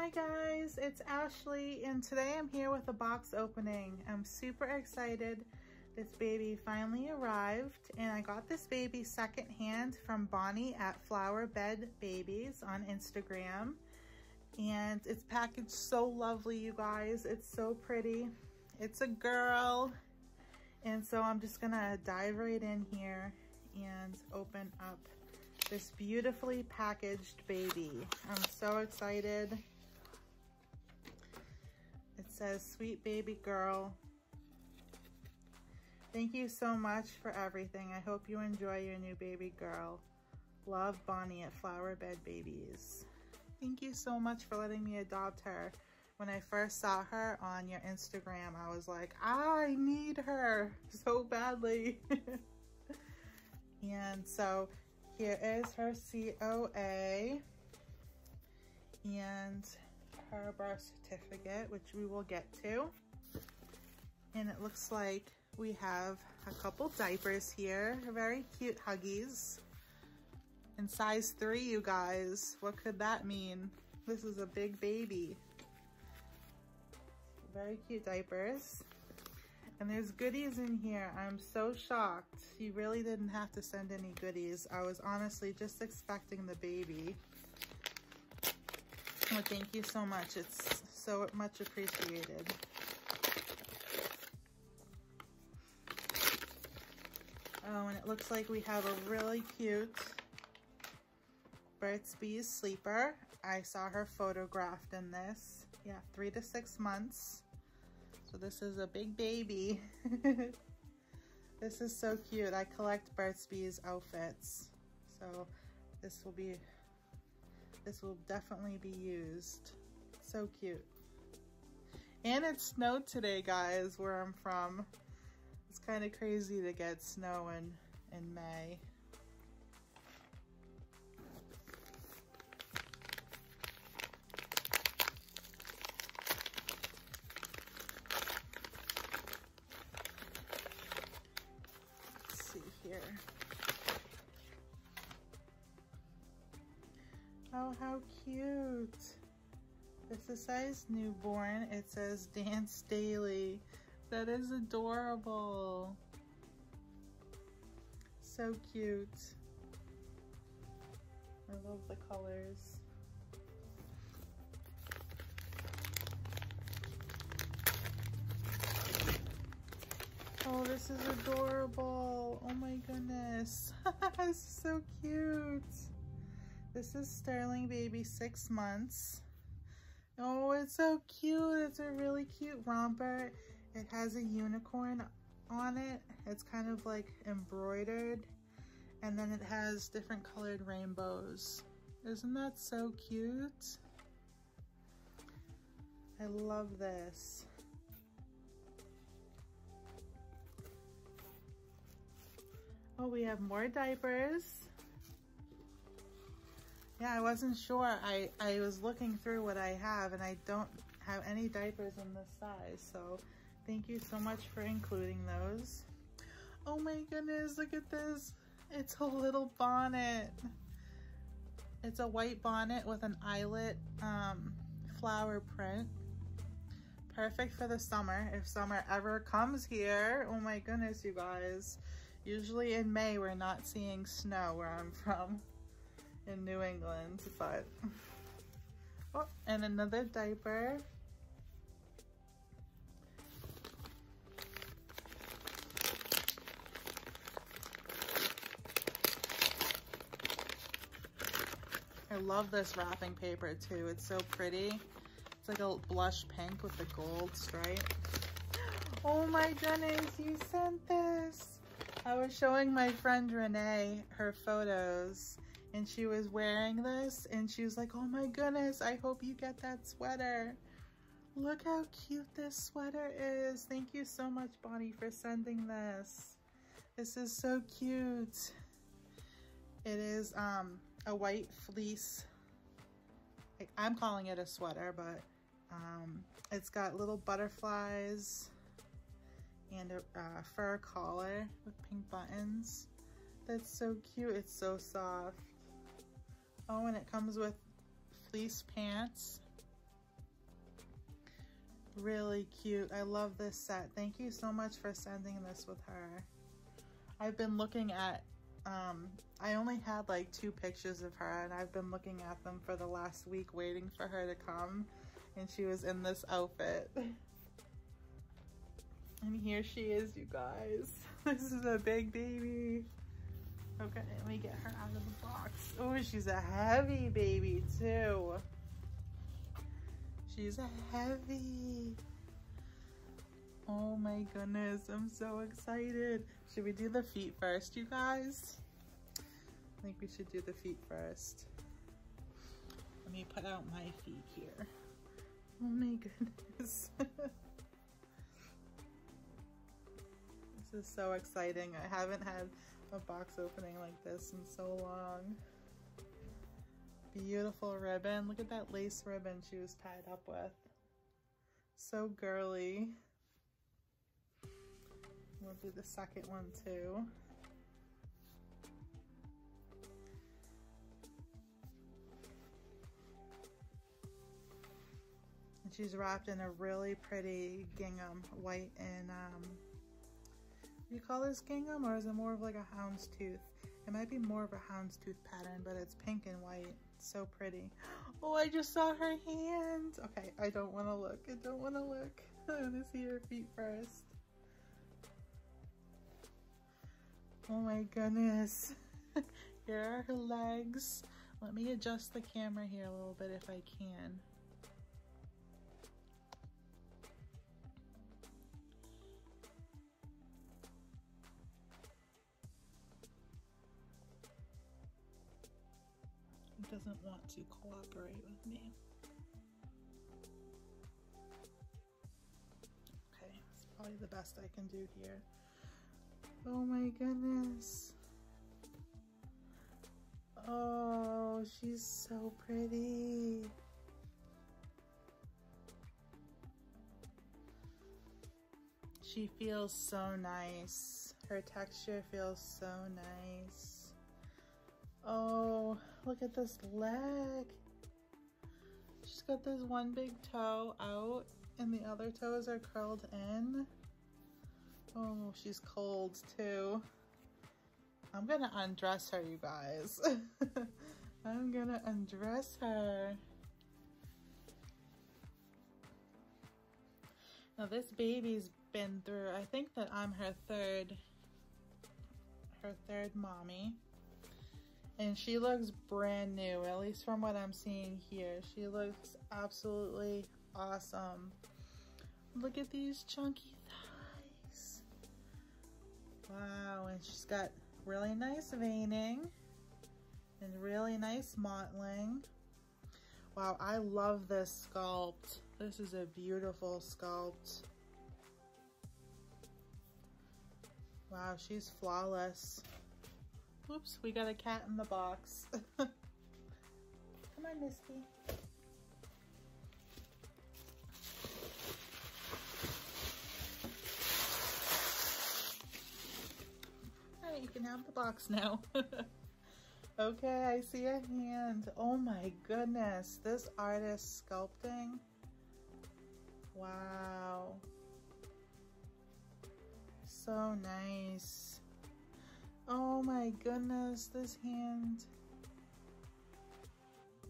Hi guys, it's Ashley and today I'm here with a box opening. I'm super excited. This baby finally arrived and I got this baby secondhand from Bonnie at Flower Bed Babies on Instagram. And it's packaged so lovely, you guys. It's so pretty. It's a girl. And so I'm just gonna dive right in here and open up this beautifully packaged baby. I'm so excited. Says, sweet baby girl. Thank you so much for everything. I hope you enjoy your new baby girl. Love Bonnie at Flower Bed Babies. Thank you so much for letting me adopt her. When I first saw her on your Instagram, I was like, I need her so badly. and so here is her COA and her birth certificate, which we will get to. And it looks like we have a couple diapers here, very cute Huggies. In size three, you guys, what could that mean? This is a big baby. Very cute diapers. And there's goodies in here. I'm so shocked. You really didn't have to send any goodies. I was honestly just expecting the baby. Thank you so much. It's so much appreciated. Oh, and it looks like we have a really cute Burt's Bees sleeper. I saw her photographed in this. Yeah, three to six months. So this is a big baby. this is so cute. I collect Burt's Bees outfits. So this will be, this will definitely be used. So cute. And it snowed today, guys, where I'm from. It's kind of crazy to get snow in, in May. Oh, how cute. It's a size newborn. It says dance daily. That is adorable. So cute. I love the colors. Oh, this is adorable. Oh my goodness. this is so cute. This is Sterling Baby, six months. Oh, it's so cute. It's a really cute romper. It has a unicorn on it. It's kind of like embroidered. And then it has different colored rainbows. Isn't that so cute? I love this. Oh, we have more diapers. Yeah, I wasn't sure. I, I was looking through what I have and I don't have any diapers in this size. So thank you so much for including those. Oh my goodness, look at this. It's a little bonnet. It's a white bonnet with an eyelet um, flower print. Perfect for the summer, if summer ever comes here. Oh my goodness, you guys. Usually in May, we're not seeing snow where I'm from in New England, but, oh, and another diaper. I love this wrapping paper too. It's so pretty. It's like a blush pink with the gold stripe. Oh my goodness, you sent this. I was showing my friend Renee her photos and she was wearing this and she was like, oh my goodness, I hope you get that sweater. Look how cute this sweater is. Thank you so much, Bonnie, for sending this. This is so cute. It is um, a white fleece. I'm calling it a sweater, but um, it's got little butterflies and a uh, fur collar with pink buttons. That's so cute. It's so soft. Oh, and it comes with fleece pants. Really cute. I love this set. Thank you so much for sending this with her. I've been looking at, um, I only had like two pictures of her and I've been looking at them for the last week waiting for her to come and she was in this outfit. And here she is, you guys. This is a big baby. Okay, let me get her out of the box. Oh, she's a heavy baby too. She's a heavy. Oh my goodness, I'm so excited. Should we do the feet first, you guys? I think we should do the feet first. Let me put out my feet here. Oh my goodness. This is so exciting. I haven't had a box opening like this in so long. Beautiful ribbon. Look at that lace ribbon she was tied up with. So girly. We'll do the second one too. And she's wrapped in a really pretty gingham, white and um, you call this gingham or is it more of like a houndstooth? It might be more of a houndstooth pattern, but it's pink and white. It's so pretty. Oh, I just saw her hand. Okay, I don't want to look. I don't want to look. I want to see her feet first. Oh my goodness. here are her legs. Let me adjust the camera here a little bit if I can. Doesn't want to cooperate with me. Okay, it's probably the best I can do here. Oh my goodness. Oh, she's so pretty. She feels so nice. Her texture feels so nice. Oh, look at this leg. She's got this one big toe out and the other toes are curled in. Oh, she's cold too. I'm gonna undress her, you guys. I'm gonna undress her. Now this baby's been through, I think that I'm her third, her third mommy. And she looks brand new, at least from what I'm seeing here. She looks absolutely awesome. Look at these chunky thighs. Wow, and she's got really nice veining and really nice mottling. Wow, I love this sculpt. This is a beautiful sculpt. Wow, she's flawless. Oops, we got a cat in the box. Come on, Misty. Alright, you can have the box now. okay, I see a hand. Oh my goodness, this artist sculpting. Wow. So nice. Oh my goodness, this hand.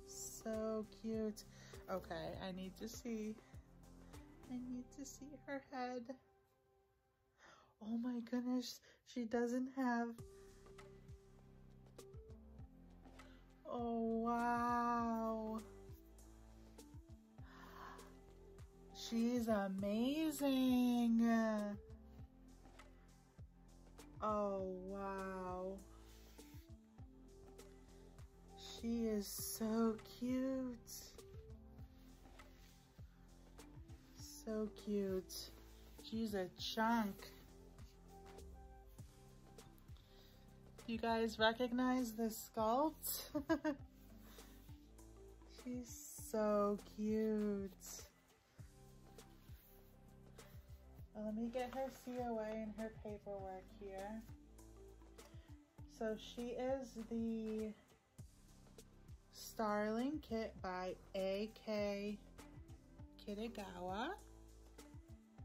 So cute. Okay, I need to see. I need to see her head. Oh my goodness, she doesn't have... Oh, wow. She's amazing. Oh, wow. She is so cute. So cute. She's a chunk. You guys recognize this sculpt? She's so cute. Let me get her COA and her paperwork here. So she is the Starling kit by A.K. Kitagawa.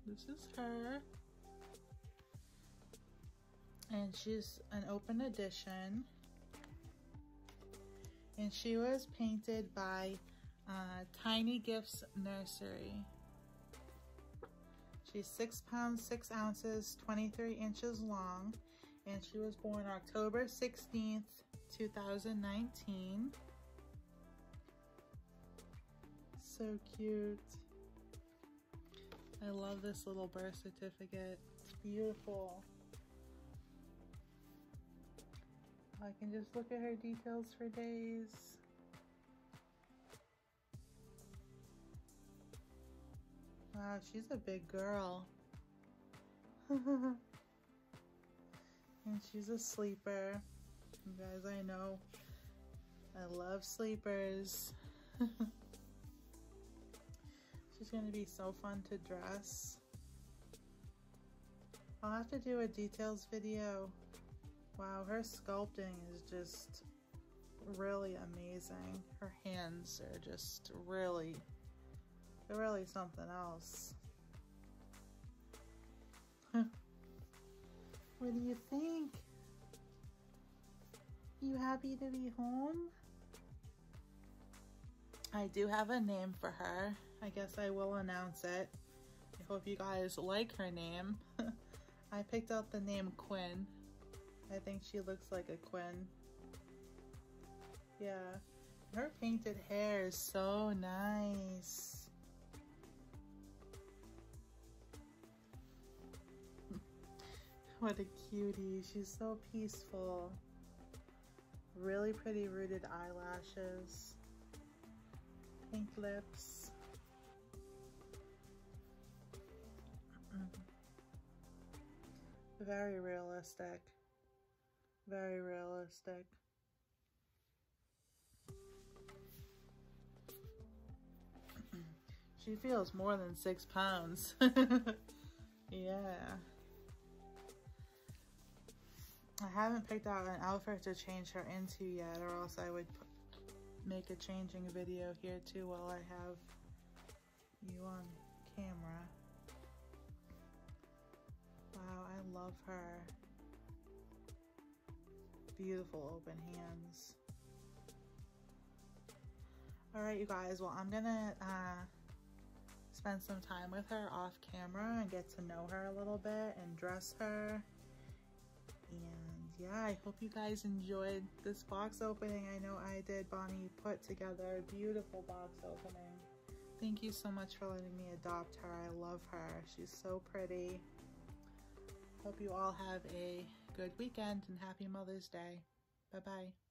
This is her. And she's an open edition. And she was painted by uh, Tiny Gifts Nursery. She's six pounds, six ounces, 23 inches long. And she was born October 16th, 2019. So cute. I love this little birth certificate. It's beautiful. I can just look at her details for days. She's a big girl. and she's a sleeper. You guys, I know I love sleepers. she's gonna be so fun to dress. I'll have to do a details video Wow, her sculpting is just really amazing. Her hands are just really, they're really something else. what do you think? You happy to be home? I do have a name for her. I guess I will announce it. I hope you guys like her name. I picked out the name Quinn I think she looks like a Quinn. Yeah. Her painted hair is so nice. What a cutie. She's so peaceful. Really pretty rooted eyelashes. Pink lips. Mm-hmm. Very realistic. Very realistic. she feels more than six pounds. yeah. I haven't picked out an outfit to change her into yet or else I would make a changing video here too while I have you on camera. Wow, I love her beautiful open hands. All right, you guys, well, I'm gonna uh, spend some time with her off camera and get to know her a little bit and dress her. And yeah, I hope you guys enjoyed this box opening. I know I did. Bonnie put together a beautiful box opening. Thank you so much for letting me adopt her. I love her. She's so pretty. Hope you all have a good weekend and happy Mother's Day. Bye bye.